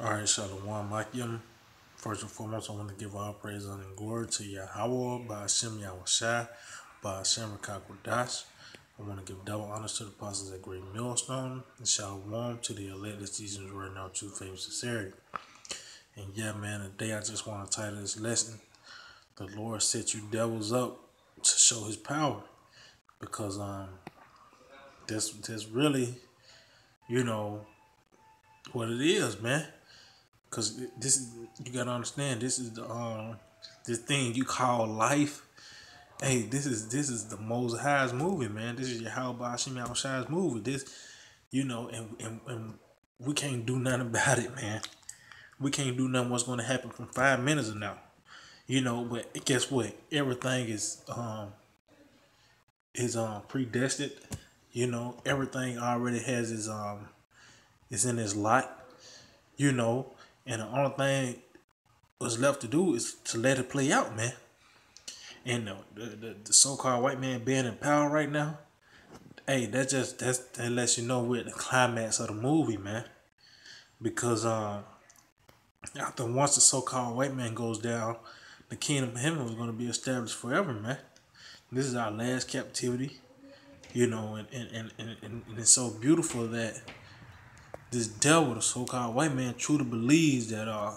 All right, Shalom Makim. First and foremost, I want to give all praise and glory to Yahweh, by Hashem Yahushai, by Hashem Rakakwadash. I want to give double honors to the apostles at Great Millstone, and Shalom to the elect that seasons right now, true faith and sincerity. And yeah, man, today I just want to title this lesson, The Lord set you devils up to show his power. Because um, that's, that's really, you know, what it is, man. Cause this is you gotta understand. This is the um this thing you call life. Hey, this is this is the most highest movie, man. This is your How Bashim Shai's movie. This, you know, and, and and we can't do nothing about it, man. We can't do nothing what's gonna happen from five minutes from now. You know, but guess what? Everything is um is um predestined. You know, everything already has its um is in its lot. You know, and the only thing was left to do is to let it play out, man. And the, the, the so-called white man being in power right now, hey, that just that's that lets you know we're the climax of the movie, man. Because um, after once the so-called white man goes down, the kingdom of heaven was going to be established forever, man. This is our last captivity, you know, and and, and, and, and it's so beautiful that this devil, the so-called white man, truly believes that uh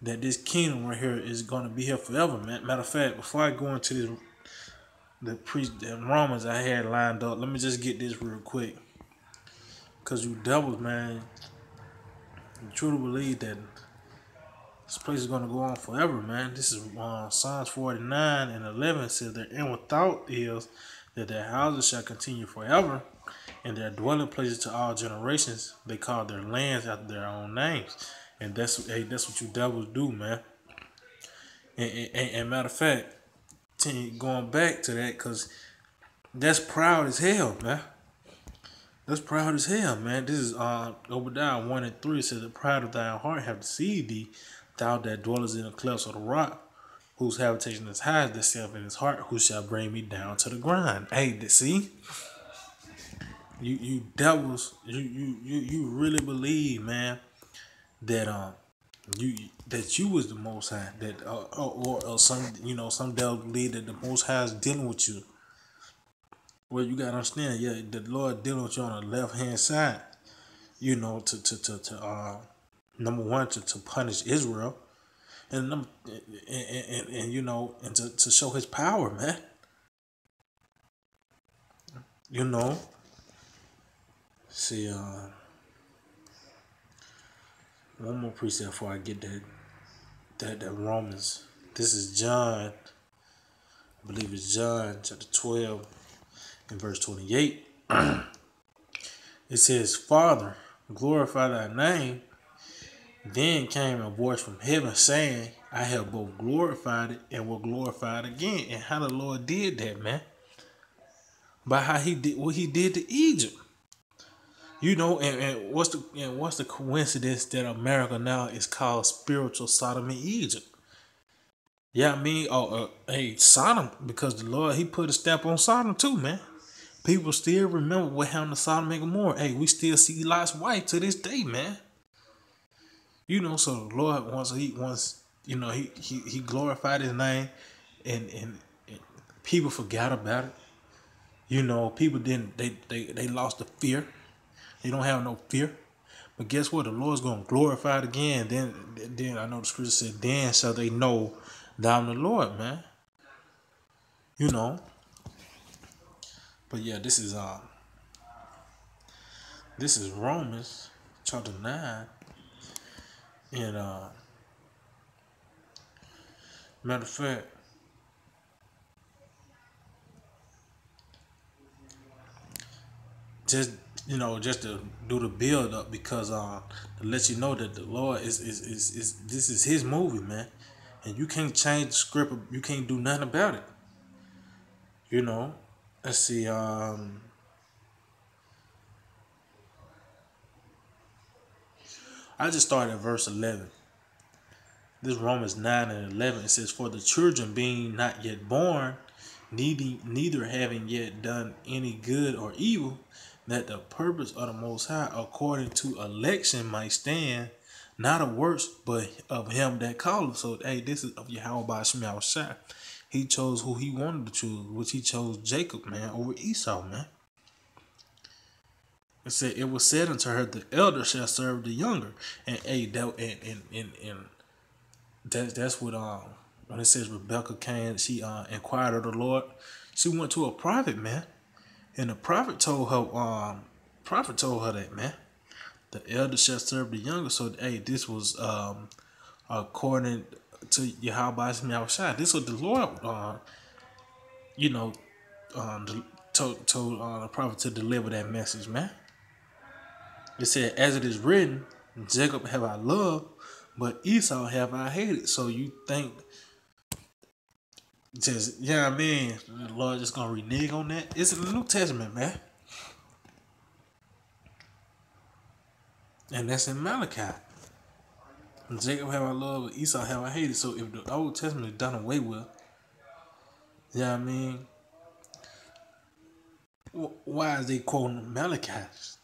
that this kingdom right here is gonna be here forever, man. Matter of fact, before I go into this the pre the Romans I had lined up, let me just get this real quick. Cause you devils, man, you truly believe that this place is gonna go on forever, man. This is uh, Psalms 49 and 11 says that and without is that their houses shall continue forever and their dwelling places to all generations. They called their lands after their own names, and that's hey, that's what you devils do, man. And, and, and matter of fact, going back to that, cause that's proud as hell, man. That's proud as hell, man. This is uh Obadiah one and three says the pride of thy heart have deceived thee, thou that dwellest in the clefts of the rock, whose habitation is high thyself in his heart, who shall bring me down to the ground. Hey, see? You you devils, you you you you really believe, man, that um you that you was the most high, that uh, or, or some you know some devil believe that the most high is dealing with you. Well, you gotta understand, yeah, the Lord dealing with you on the left hand side, you know, to to to to uh number one to, to punish Israel, and number and, and, and, and you know and to, to show His power, man. You know, See, uh, one more precept before I get that, that, that Romans. This is John, I believe it's John chapter 12 and verse 28. it says, Father, glorify thy name. Then came a voice from heaven saying, I have both glorified it and will glorify it again. And how the Lord did that, man. By how he did what he did to Egypt. You know, and, and what's the and what's the coincidence that America now is called spiritual Sodom and Egypt? Yeah, I mean, oh, uh, hey, Sodom, because the Lord He put a stamp on Sodom too, man. People still remember what happened to Sodom and Gomorrah. Hey, we still see Lot's wife to this day, man. You know, so the Lord once He once you know He He He glorified His name, and and, and people forgot about it. You know, people didn't they they they lost the fear. They don't have no fear. But guess what? The Lord's gonna glorify it again. Then then I know the scripture said, then shall they know that I'm the Lord, man. You know. But yeah, this is um this is Romans chapter nine. And uh matter of fact, just you know, just to do the build up because uh, to let you know that the Lord is is, is is this is His movie, man, and you can't change script. You can't do nothing about it. You know, let's see. Um, I just started at verse eleven. This Romans nine and eleven it says, "For the children being not yet born, needing neither having yet done any good or evil." That the purpose of the Most High, according to election, might stand, not of works, but of him that called. So, hey, this is of Yahweh by Shemiah Shai. He chose who he wanted to choose, which he chose Jacob, man, over Esau, man. It said, It was said unto her, The elder shall serve the younger. And hey, that and and and, and that, that's what um when it says Rebecca came, she uh inquired of the Lord. She went to a private man. And the prophet told her, um, prophet told her that, man. The elder shall serve the younger. So hey, this was um according to Yahweh Shai. This was the Lord uh, you know, um told told uh, the prophet to deliver that message, man. It said, as it is written, Jacob have I loved, but Esau have I hated. So you think just yeah, I mean, the Lord just gonna renege on that? It's the New Testament, man. And that's in Malachi. Jacob have I loved, Esau have I hated. So if the Old Testament is done away with, yeah, I mean, why is they quoting Malachi,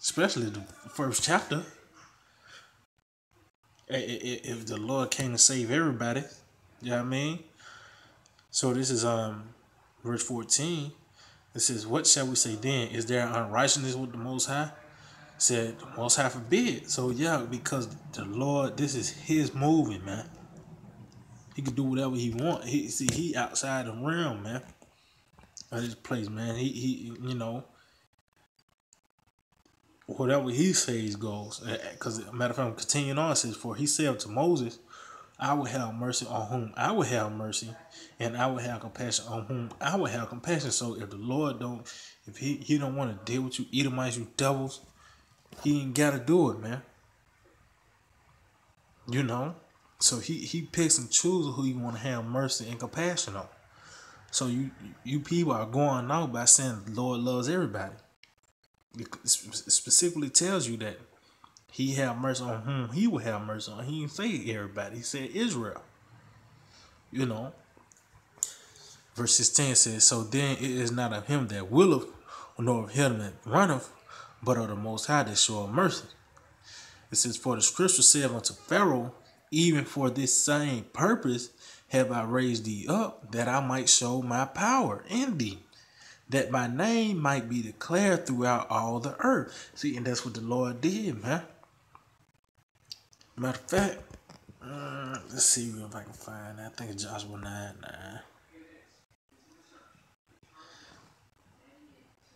especially the first chapter? If the Lord came to save everybody, you know I mean? So this is um verse 14. It says, What shall we say then? Is there unrighteousness with the Most High? Said, Most High forbid. So yeah, because the Lord, this is his moving, man. He can do whatever he want. He see he outside the realm, man of this place, man. He he, you know, whatever he says goes. Because matter of fact, continuing on. Says, "For he said to Moses, I will have mercy on whom I will have mercy, and I will have compassion on whom I will have compassion." So if the Lord don't, if he he don't want to deal with you Edomites, you devils, he ain't got to do it, man. You know, so he he picks and chooses who he want to have mercy and compassion on. So you you people are going out by saying the Lord loves everybody. It specifically tells you that he have mercy on uh-huh. whom he will have mercy on. He didn't say everybody. He said Israel. You know. Verse 10 says, So then it is not of him that willeth, nor of him that runneth, but of the Most High that showeth mercy. It says, For the scripture said unto Pharaoh, even for this same purpose have I raised thee up, that I might show my power in thee, that my name might be declared throughout all the earth. See, and that's what the Lord did, man. Matter of fact, uh, let's see if I can find that. I think it's Joshua 9 9.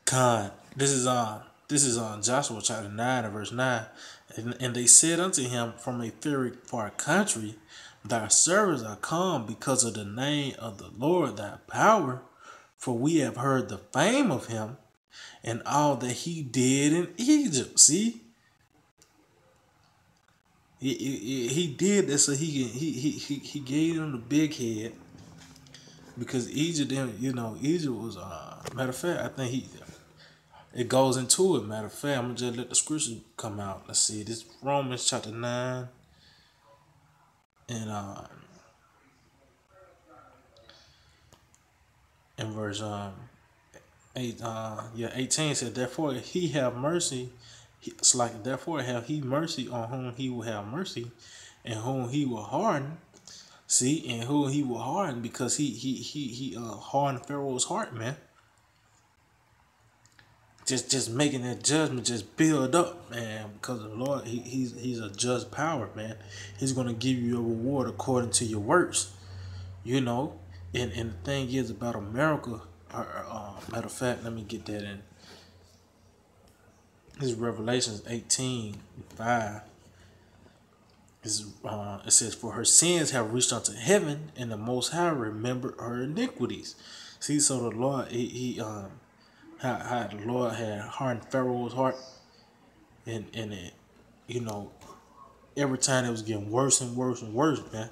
God, this is on uh, this is on uh, Joshua chapter 9 and verse 9. And, and they said unto him from a very far country, Thy servants are come because of the name of the Lord thy power, for we have heard the fame of him and all that he did in Egypt. See? He, he, he did this so he can he, he he he gave them the big head because Egypt you know Egypt was uh matter of fact I think he it goes into it matter of fact I'm gonna just let the scripture come out. Let's see this Romans chapter 9 and uh, in verse um eight uh yeah eighteen said therefore he have mercy it's like therefore have he mercy on whom he will have mercy and whom he will harden see and who he will harden because he he he he uh hardened Pharaoh's heart man just just making that judgment just build up, man. Because the Lord, he, he's he's a just power, man. He's gonna give you a reward according to your works, you know. And and the thing is about America. Uh, uh, matter of fact, let me get that in. This is Revelations 18, 5. This, uh, it says, For her sins have reached unto heaven, and the Most High remembered her iniquities. See, so the Lord, he, he um, how, how the Lord had hardened Pharaoh's heart, and and it, you know, every time it was getting worse and worse and worse, man.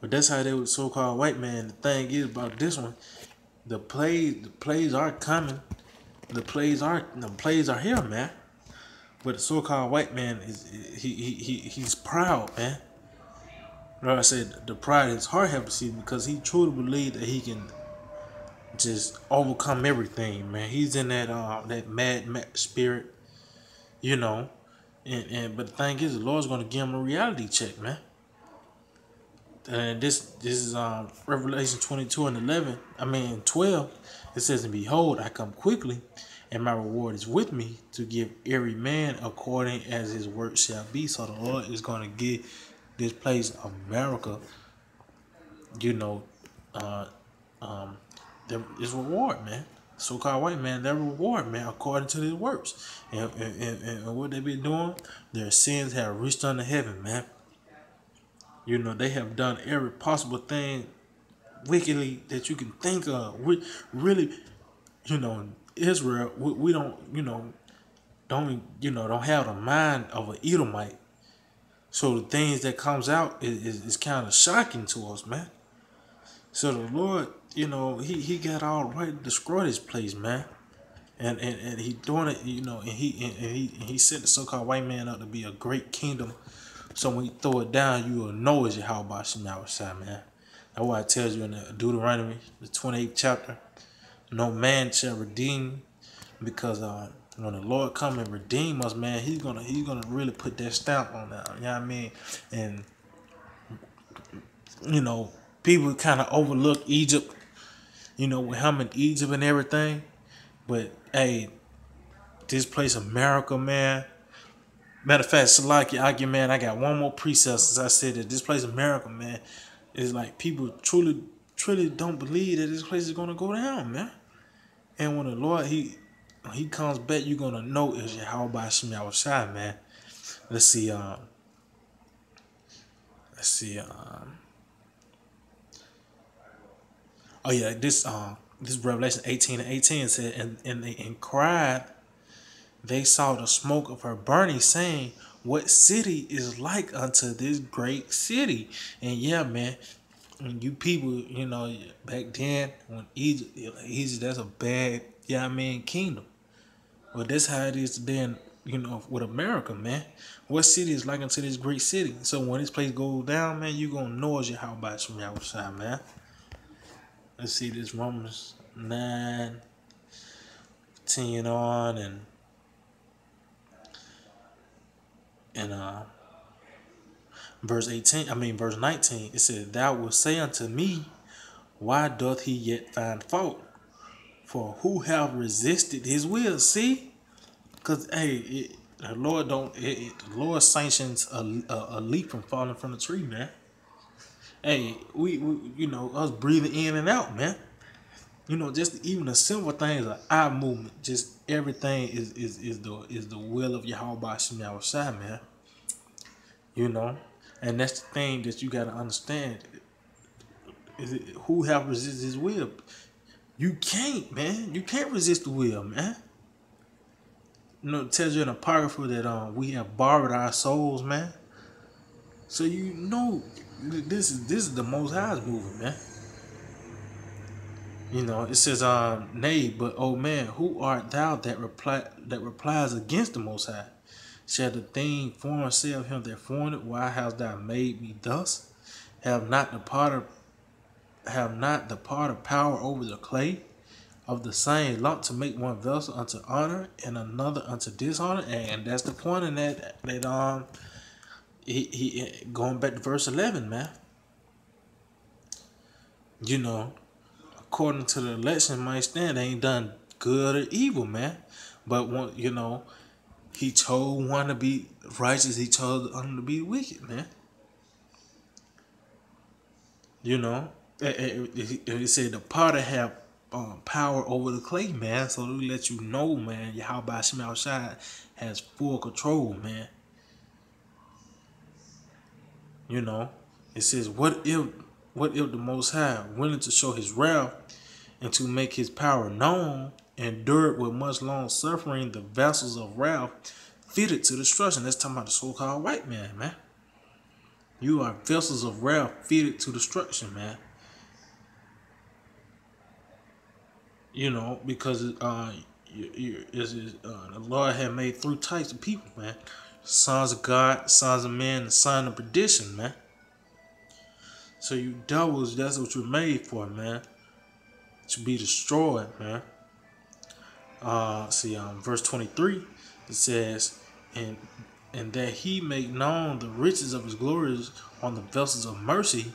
But that's how they were so-called white man. The thing is about this one, the plays, the plays are coming. The plays aren't the plays are here, man. But the so-called white man is he he, he he's proud, man. Like I said, the pride in his heart see because he truly believed that he can just overcome everything, man. He's in that uh that mad, mad spirit, you know. And, and but the thing is, the Lord's gonna give him a reality check, man. And this this is um Revelation twenty two and eleven. I mean twelve. It says, "And behold, I come quickly, and my reward is with me to give every man according as his work shall be." So the Lord is gonna give this place, America, you know, uh, um, his reward, man. So-called white man, their reward, man, according to their works. And, and, and, and what they've been doing, their sins have reached unto heaven, man. You know, they have done every possible thing wickedly that you can think of. We really, you know, Israel, we, we don't, you know, don't, you know, don't have the mind of an Edomite. So the things that comes out is, is, is kind of shocking to us, man. So the Lord, you know, he, he got all right to destroy this place, man. And, and, and he doing it, you know, and he and, and he and he set the so-called white man up to be a great kingdom. So when you throw it down, you will know it's how about Shemawasai, man. That's why it tells you in the Deuteronomy, the 28th chapter, no man shall redeem because uh, when the Lord come and redeem us, man, he's gonna he's gonna really put that stamp on that. You know what I mean? And you know, people kind of overlook Egypt, you know, with him in Egypt and everything. But hey, this place America, man. Matter of fact, Salaki I get man, I got one more precept since I said that this place is America, man, is like people truly, truly don't believe that this place is gonna go down, man. And when the Lord he he comes back, you're gonna know is how about Shemi Shai, man. Let's see, um, let's see, um, oh yeah, this um this Revelation 18 and 18 said, and, and they and cried, they saw the smoke of her burning, saying, What city is like unto this great city? And yeah, man, you people, you know, back then when Egypt, Egypt that's a bad, yeah, I mean, kingdom. But that's how it is today, you know, with America, man. What city is like unto this great city? So when this place goes down, man, you gonna know as you how about from outside, man. Let's see this Romans 9, 10 on and and uh verse 18, I mean verse 19, it says, Thou wilt say unto me, Why doth he yet find fault? For who have resisted his will? See? Because, hey, it, the Lord don't, it, it, the Lord sanctions a, a, a leaf from falling from the tree, man. Hey, we, we, you know, us breathing in and out, man. You know, just even the simple things like eye movement, just everything is is is the is the will of Yahweh Shem side, man. You know, and that's the thing that you gotta understand. Is it who have resisted his will? You can't, man. You can't resist the will, man. You know, it tells you in apocrypha that um we have borrowed our souls, man. So you know this is this is the most high's moving, man. You know, it says, um, nay, but oh man, who art thou that reply that replies against the most high? Shall the thing form say of him that formed it, Why hast thou made me thus? Have not the potter have not the potter power over the clay of the same lump to make one vessel unto honor and another unto dishonor? And that's the point in that that um he, he going back to verse eleven, man. You know, according to the election might stand, ain't done good or evil, man. But you know, he told one to be righteous. He told the other to be wicked, man. You know, eh, eh, eh, he said the potter have um, power over the clay, man. So to let you know, man, Yahweh Shema Shai has full control, man. You know, it says, "What if, what if the Most High, willing to show His wrath and to make His power known, endured with much long suffering the vessels of wrath fitted to destruction. That's talking about the so-called white man, man. You are vessels of wrath fitted to destruction, man. You know, because uh, you, is, uh, the Lord had made three types of people, man. Sons of God, sons of men, and sons of perdition, man. So you doubles, that's what you're made for, man. to be destroyed, man. Uh, see, um, verse 23, it says, and and that he make known the riches of his glories on the vessels of mercy,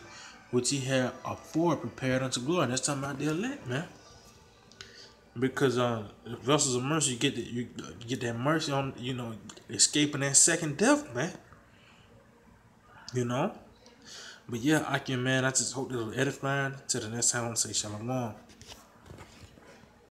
which he had afore prepared unto glory. That's talking about the elect, man. Because uh, vessels of mercy, you get the, you get that mercy on, you know, escaping that second death, man. You know. But yeah, I can, man. I just hope was edifying. Till the next time, I want to say shalom.